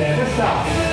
us all.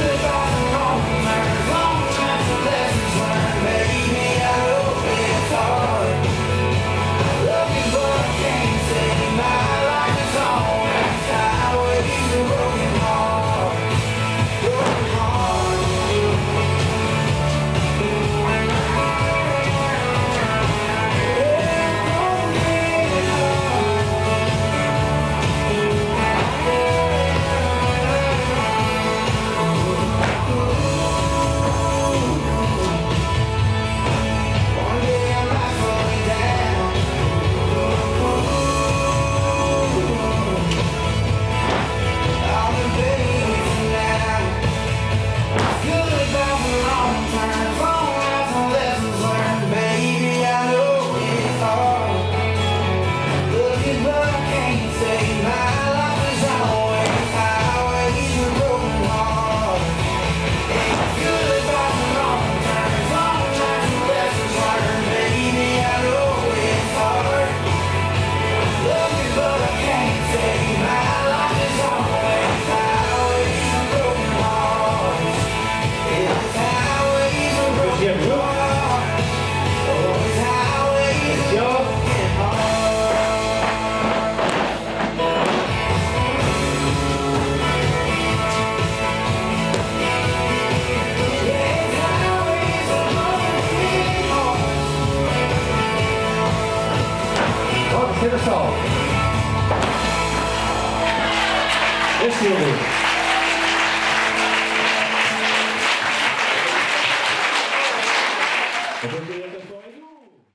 Let's do it.